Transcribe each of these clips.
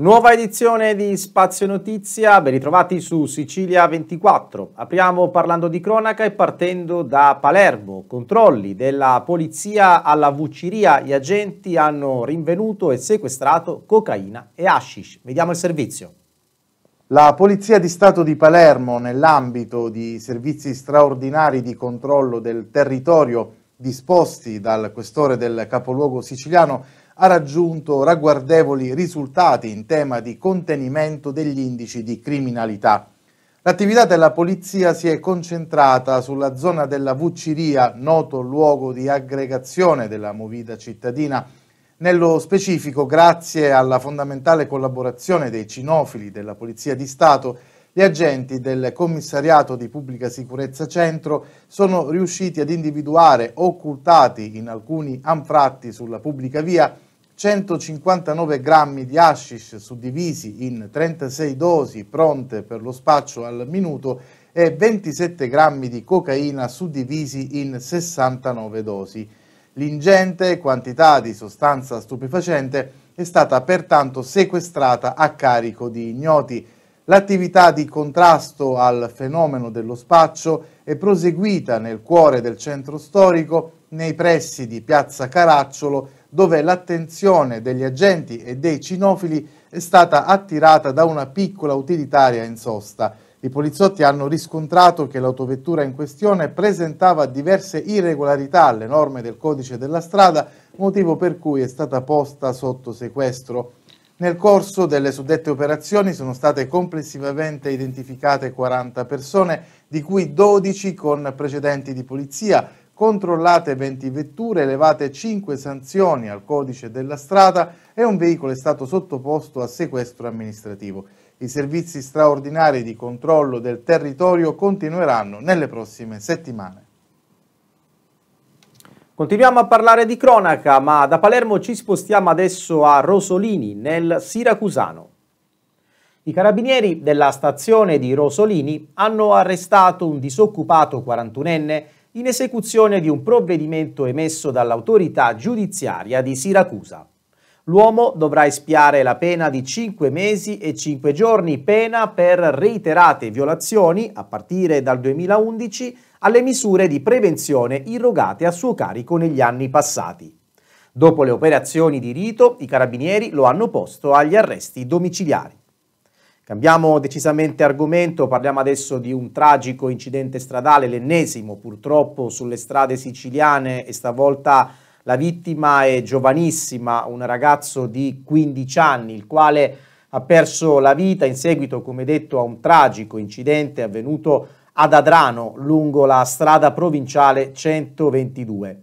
Nuova edizione di Spazio Notizia, ben ritrovati su Sicilia 24. Apriamo parlando di cronaca e partendo da Palermo. Controlli della polizia alla Vucciria, gli agenti hanno rinvenuto e sequestrato cocaina e hashish. Vediamo il servizio. La Polizia di Stato di Palermo, nell'ambito di servizi straordinari di controllo del territorio disposti dal questore del capoluogo siciliano, ha raggiunto ragguardevoli risultati in tema di contenimento degli indici di criminalità. L'attività della polizia si è concentrata sulla zona della Vucciria, noto luogo di aggregazione della movida cittadina. Nello specifico, grazie alla fondamentale collaborazione dei cinofili della Polizia di Stato, gli agenti del Commissariato di Pubblica Sicurezza Centro sono riusciti ad individuare occultati in alcuni anfratti sulla pubblica via 159 grammi di hashish suddivisi in 36 dosi pronte per lo spaccio al minuto e 27 grammi di cocaina suddivisi in 69 dosi. L'ingente quantità di sostanza stupefacente è stata pertanto sequestrata a carico di ignoti. L'attività di contrasto al fenomeno dello spaccio è proseguita nel cuore del centro storico, nei pressi di Piazza Caracciolo, dove l'attenzione degli agenti e dei cinofili è stata attirata da una piccola utilitaria in sosta. I poliziotti hanno riscontrato che l'autovettura in questione presentava diverse irregolarità alle norme del codice della strada, motivo per cui è stata posta sotto sequestro. Nel corso delle suddette operazioni sono state complessivamente identificate 40 persone, di cui 12 con precedenti di polizia, controllate 20 vetture, elevate 5 sanzioni al codice della strada e un veicolo è stato sottoposto a sequestro amministrativo. I servizi straordinari di controllo del territorio continueranno nelle prossime settimane. Continuiamo a parlare di cronaca, ma da Palermo ci spostiamo adesso a Rosolini, nel Siracusano. I carabinieri della stazione di Rosolini hanno arrestato un disoccupato 41enne in esecuzione di un provvedimento emesso dall'autorità giudiziaria di Siracusa. L'uomo dovrà espiare la pena di 5 mesi e 5 giorni, pena per reiterate violazioni, a partire dal 2011, alle misure di prevenzione irrogate a suo carico negli anni passati. Dopo le operazioni di rito, i carabinieri lo hanno posto agli arresti domiciliari. Cambiamo decisamente argomento, parliamo adesso di un tragico incidente stradale, l'ennesimo purtroppo sulle strade siciliane e stavolta la vittima è giovanissima, un ragazzo di 15 anni, il quale ha perso la vita in seguito, come detto, a un tragico incidente avvenuto ad Adrano, lungo la strada provinciale 122.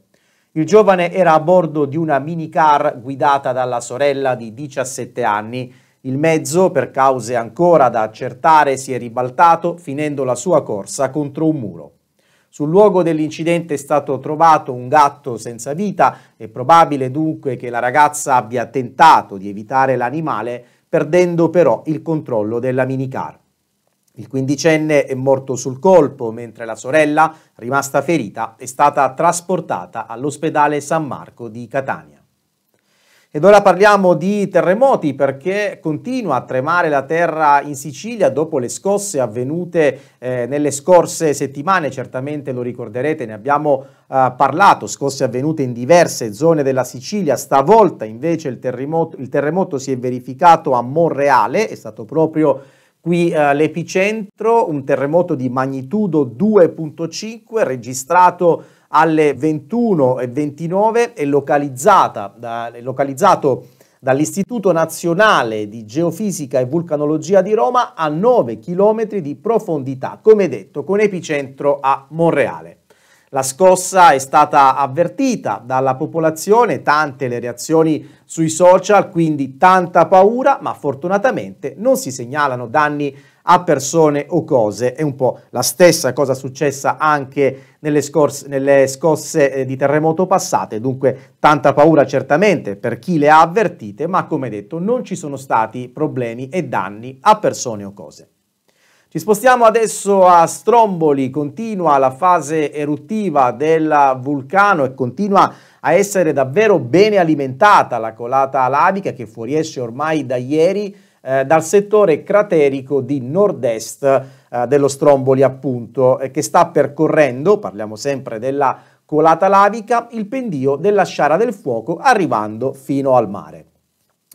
Il giovane era a bordo di una minicar guidata dalla sorella di 17 anni, il mezzo, per cause ancora da accertare, si è ribaltato finendo la sua corsa contro un muro. Sul luogo dell'incidente è stato trovato un gatto senza vita, è probabile dunque che la ragazza abbia tentato di evitare l'animale perdendo però il controllo della minicar. Il quindicenne è morto sul colpo, mentre la sorella, rimasta ferita, è stata trasportata all'ospedale San Marco di Catania. Ed ora parliamo di terremoti perché continua a tremare la terra in Sicilia dopo le scosse avvenute eh, nelle scorse settimane, certamente lo ricorderete, ne abbiamo eh, parlato, scosse avvenute in diverse zone della Sicilia, stavolta invece il terremoto, il terremoto si è verificato a Monreale, è stato proprio qui eh, l'epicentro, un terremoto di magnitudo 2.5 registrato alle 21.29 è, da, è localizzato dall'Istituto Nazionale di Geofisica e Vulcanologia di Roma a 9 km di profondità, come detto, con epicentro a Monreale. La scossa è stata avvertita dalla popolazione, tante le reazioni sui social, quindi tanta paura, ma fortunatamente non si segnalano danni a persone o cose. È un po' la stessa cosa successa anche nelle, scorse, nelle scosse eh, di terremoto passate, dunque tanta paura certamente per chi le ha avvertite, ma come detto non ci sono stati problemi e danni a persone o cose. Ci spostiamo adesso a Stromboli, continua la fase eruttiva del vulcano e continua a essere davvero bene alimentata la colata lavica che fuoriesce ormai da ieri eh, dal settore craterico di nord-est eh, dello Stromboli appunto, eh, che sta percorrendo, parliamo sempre della colata lavica, il pendio della Sciara del Fuoco arrivando fino al mare.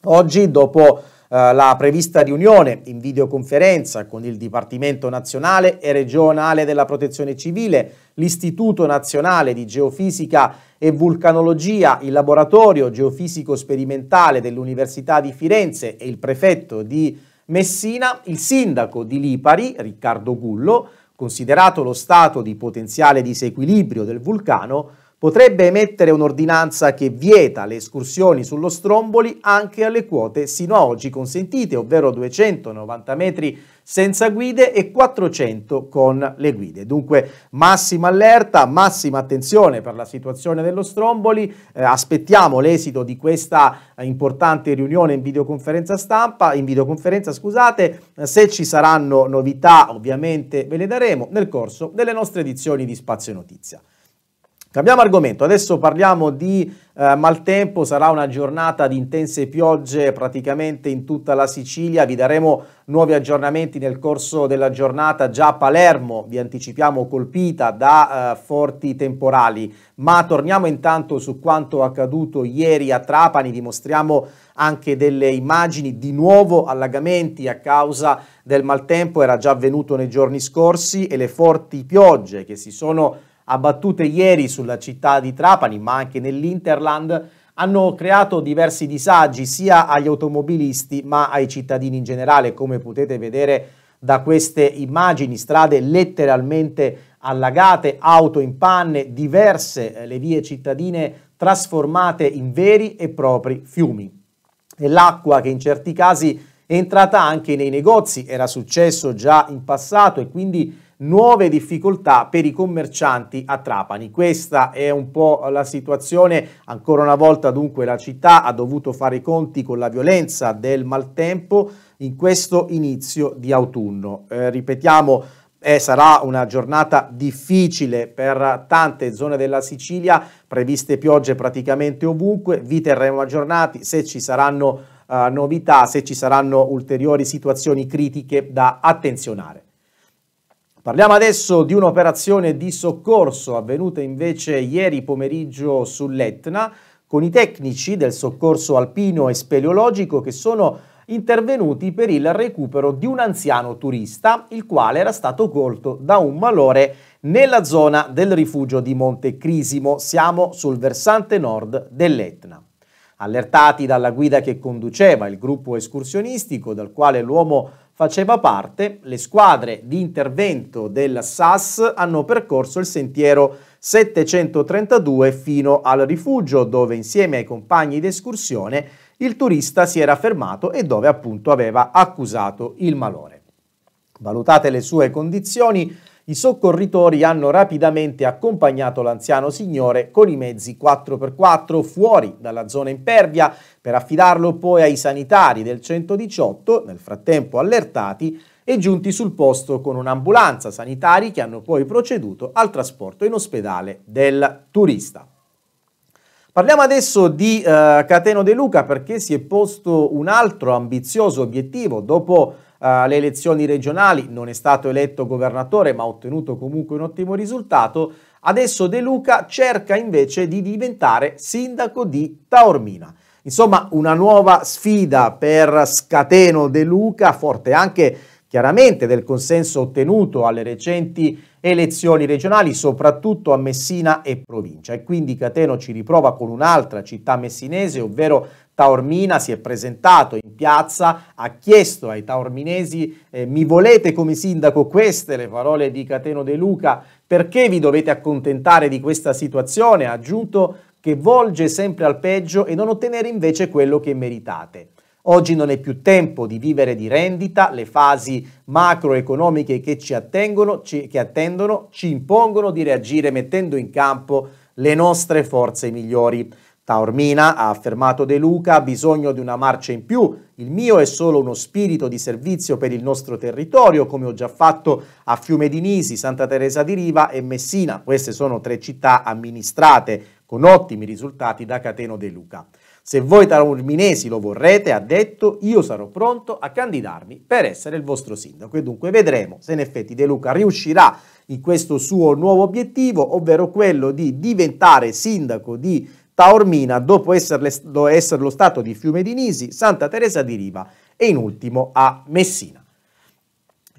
Oggi, dopo la prevista riunione in videoconferenza con il Dipartimento Nazionale e Regionale della Protezione Civile, l'Istituto Nazionale di Geofisica e Vulcanologia, il Laboratorio Geofisico Sperimentale dell'Università di Firenze e il prefetto di Messina, il sindaco di Lipari, Riccardo Gullo, considerato lo stato di potenziale disequilibrio del vulcano, potrebbe emettere un'ordinanza che vieta le escursioni sullo Stromboli anche alle quote sino a oggi consentite, ovvero 290 metri senza guide e 400 con le guide. Dunque massima allerta, massima attenzione per la situazione dello Stromboli, eh, aspettiamo l'esito di questa importante riunione in videoconferenza stampa, in videoconferenza scusate, se ci saranno novità ovviamente ve le daremo nel corso delle nostre edizioni di Spazio Notizia. Cambiamo argomento, adesso parliamo di eh, maltempo, sarà una giornata di intense piogge praticamente in tutta la Sicilia, vi daremo nuovi aggiornamenti nel corso della giornata, già Palermo vi anticipiamo colpita da eh, forti temporali, ma torniamo intanto su quanto accaduto ieri a Trapani, dimostriamo anche delle immagini di nuovo allagamenti a causa del maltempo, era già avvenuto nei giorni scorsi e le forti piogge che si sono abbattute ieri sulla città di Trapani, ma anche nell'Interland, hanno creato diversi disagi sia agli automobilisti ma ai cittadini in generale, come potete vedere da queste immagini, strade letteralmente allagate, auto in panne, diverse eh, le vie cittadine trasformate in veri e propri fiumi. E l'acqua che in certi casi è entrata anche nei negozi, era successo già in passato e quindi nuove difficoltà per i commercianti a Trapani. Questa è un po' la situazione, ancora una volta dunque la città ha dovuto fare i conti con la violenza del maltempo in questo inizio di autunno. Eh, ripetiamo, eh, sarà una giornata difficile per tante zone della Sicilia, previste piogge praticamente ovunque, vi terremo aggiornati se ci saranno uh, novità, se ci saranno ulteriori situazioni critiche da attenzionare. Parliamo adesso di un'operazione di soccorso avvenuta invece ieri pomeriggio sull'Etna con i tecnici del soccorso alpino e speleologico che sono intervenuti per il recupero di un anziano turista il quale era stato colto da un malore nella zona del rifugio di Monte Crisimo. Siamo sul versante nord dell'Etna. Allertati dalla guida che conduceva il gruppo escursionistico dal quale l'uomo faceva parte, le squadre di intervento del SAS hanno percorso il sentiero 732 fino al rifugio dove insieme ai compagni d'escursione il turista si era fermato e dove appunto aveva accusato il malore. Valutate le sue condizioni, i soccorritori hanno rapidamente accompagnato l'anziano signore con i mezzi 4x4 fuori dalla zona impervia. Per affidarlo poi ai sanitari del 118, nel frattempo allertati, e giunti sul posto con un'ambulanza. Sanitari che hanno poi proceduto al trasporto in ospedale del turista. Parliamo adesso di eh, Cateno De Luca perché si è posto un altro ambizioso obiettivo. Dopo uh, le elezioni regionali, non è stato eletto governatore ma ha ottenuto comunque un ottimo risultato, adesso De Luca cerca invece di diventare sindaco di Taormina. Insomma, una nuova sfida per Scateno De Luca, forte anche chiaramente del consenso ottenuto alle recenti elezioni regionali, soprattutto a Messina e provincia. E quindi Cateno ci riprova con un'altra città messinese, ovvero Taormina si è presentato in piazza, ha chiesto ai taorminesi eh, mi volete come sindaco, queste le parole di Cateno De Luca, perché vi dovete accontentare di questa situazione? Ha aggiunto che volge sempre al peggio e non ottenere invece quello che meritate. Oggi non è più tempo di vivere di rendita, le fasi macroeconomiche che ci, attengono, ci, che attendono ci impongono di reagire mettendo in campo le nostre forze migliori. Taormina, ha affermato De Luca, ha bisogno di una marcia in più. Il mio è solo uno spirito di servizio per il nostro territorio, come ho già fatto a Fiume di Nisi, Santa Teresa di Riva e Messina. Queste sono tre città amministrate con ottimi risultati da Cateno De Luca. Se voi taorminesi lo vorrete, ha detto, io sarò pronto a candidarmi per essere il vostro sindaco. E dunque vedremo se in effetti De Luca riuscirà in questo suo nuovo obiettivo, ovvero quello di diventare sindaco di Taormina dopo esserlo stato di Fiume di Nisi, Santa Teresa di Riva e in ultimo a Messina.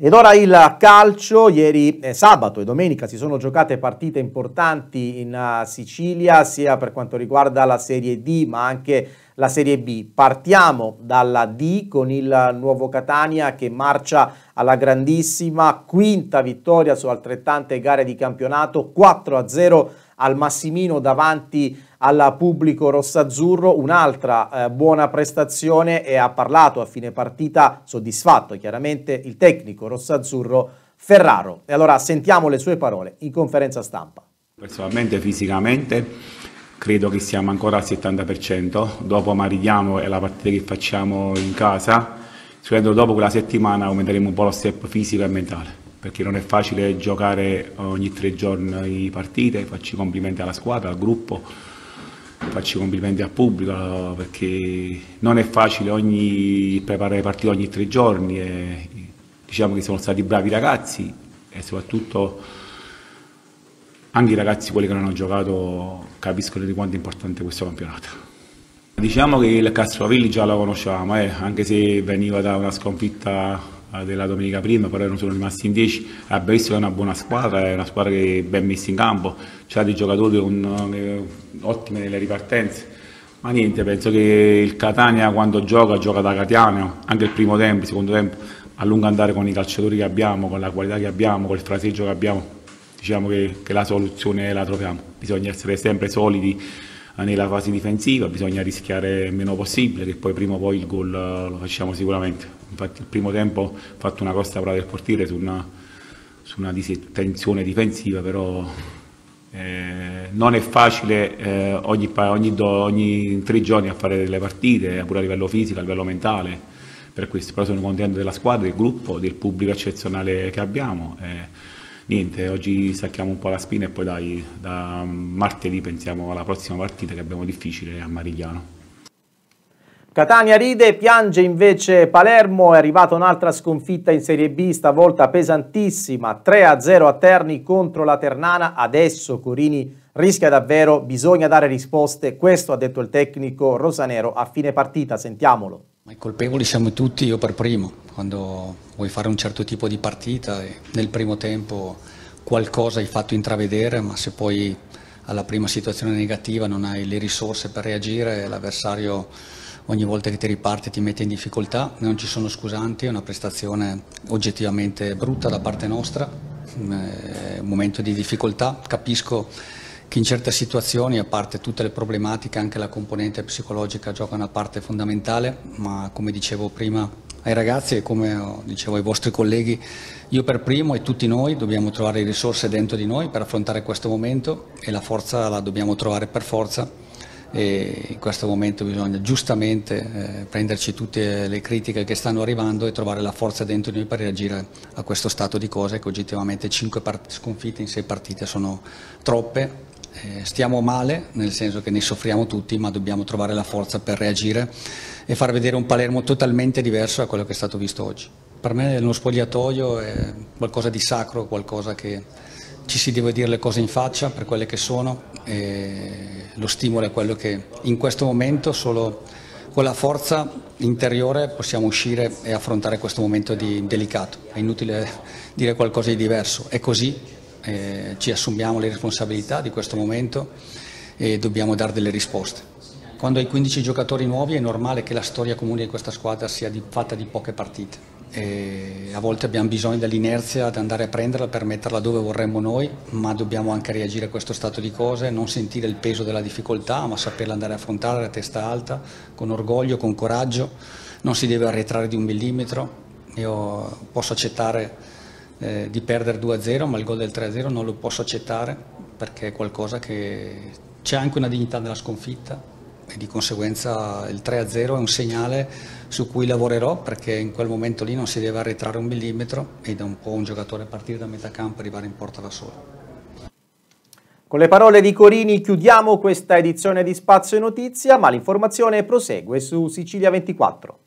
Ed ora il calcio, ieri eh, sabato e domenica si sono giocate partite importanti in uh, Sicilia, sia per quanto riguarda la Serie D ma anche la Serie B. Partiamo dalla D con il nuovo Catania che marcia alla grandissima quinta vittoria su altrettante gare di campionato, 4-0 al Massimino davanti al pubblico rossazzurro, un'altra eh, buona prestazione e ha parlato a fine partita soddisfatto chiaramente il tecnico rossazzurro Ferraro. E allora sentiamo le sue parole in conferenza stampa. Personalmente, fisicamente, credo che siamo ancora al 70%, dopo Marigliano e la partita che facciamo in casa, credo dopo quella settimana aumenteremo un po' lo step fisico e mentale perché non è facile giocare ogni tre giorni partite, faccio i complimenti alla squadra, al gruppo, faccio i complimenti al pubblico perché non è facile ogni, preparare partite ogni tre giorni e diciamo che sono stati bravi ragazzi e soprattutto anche i ragazzi quelli che non hanno giocato capiscono di quanto è importante questo campionato. Diciamo che il Castrovilli già lo conoscevamo, eh, anche se veniva da una sconfitta della domenica prima, però non sono rimasti in 10. Abbiamo visto che è una buona squadra, è una squadra che è ben messa in campo, c'ha dei giocatori con, eh, ottime nelle ripartenze. Ma niente, penso che il Catania quando gioca, gioca da Catiano, anche il primo tempo, il secondo tempo, a lungo andare con i calciatori che abbiamo, con la qualità che abbiamo, con il fraseggio che abbiamo, diciamo che, che la soluzione la troviamo. Bisogna essere sempre solidi nella fase difensiva, bisogna rischiare il meno possibile, che poi prima o poi il gol lo facciamo sicuramente. Infatti il primo tempo ho fatto una costa brava del portiere su una, su una tensione difensiva, però eh, non è facile eh, ogni, ogni, ogni, tre giorni a fare delle partite, pure a livello fisico, a livello mentale, per questo però sono contento della squadra, del gruppo, del pubblico eccezionale che abbiamo. Eh, niente, oggi stacchiamo un po' la spina e poi dai, da martedì pensiamo alla prossima partita che abbiamo difficile a Marigliano. Catania ride, piange invece Palermo, è arrivata un'altra sconfitta in Serie B, stavolta pesantissima, 3-0 a Terni contro la Ternana, adesso Corini rischia davvero, bisogna dare risposte, questo ha detto il tecnico rosanero a fine partita, sentiamolo. Ma I colpevoli siamo tutti, io per primo, quando vuoi fare un certo tipo di partita e nel primo tempo qualcosa hai fatto intravedere, ma se poi alla prima situazione negativa non hai le risorse per reagire, l'avversario ogni volta che ti riparte ti mette in difficoltà, non ci sono scusanti, è una prestazione oggettivamente brutta da parte nostra, è un momento di difficoltà, capisco che in certe situazioni, a parte tutte le problematiche, anche la componente psicologica gioca una parte fondamentale, ma come dicevo prima ai ragazzi e come dicevo ai vostri colleghi, io per primo e tutti noi dobbiamo trovare le risorse dentro di noi per affrontare questo momento e la forza la dobbiamo trovare per forza e in questo momento bisogna giustamente eh, prenderci tutte le critiche che stanno arrivando e trovare la forza dentro di noi per reagire a questo stato di cose che oggettivamente 5 sconfitte in 6 partite sono troppe eh, stiamo male, nel senso che ne soffriamo tutti, ma dobbiamo trovare la forza per reagire e far vedere un Palermo totalmente diverso da quello che è stato visto oggi. Per me lo spogliatoio è qualcosa di sacro, qualcosa che ci si deve dire le cose in faccia per quelle che sono e lo stimolo è quello che in questo momento solo con la forza interiore possiamo uscire e affrontare questo momento di, delicato. È inutile dire qualcosa di diverso, è così eh, ci assumiamo le responsabilità di questo momento e dobbiamo dare delle risposte. Quando hai 15 giocatori nuovi è normale che la storia comune di questa squadra sia di, fatta di poche partite. E a volte abbiamo bisogno dell'inerzia di andare a prenderla per metterla dove vorremmo noi, ma dobbiamo anche reagire a questo stato di cose, non sentire il peso della difficoltà, ma saperla andare a affrontare a testa alta, con orgoglio, con coraggio. Non si deve arretrare di un millimetro. Io posso accettare eh, di perdere 2-0, ma il gol del 3-0 non lo posso accettare perché è qualcosa che c'è anche una dignità nella sconfitta e di conseguenza il 3-0 è un segnale su cui lavorerò perché in quel momento lì non si deve arretrare un millimetro e da un po' un giocatore partire da metà campo e arrivare in porta da solo. Con le parole di Corini chiudiamo questa edizione di Spazio e Notizia, ma l'informazione prosegue su Sicilia 24.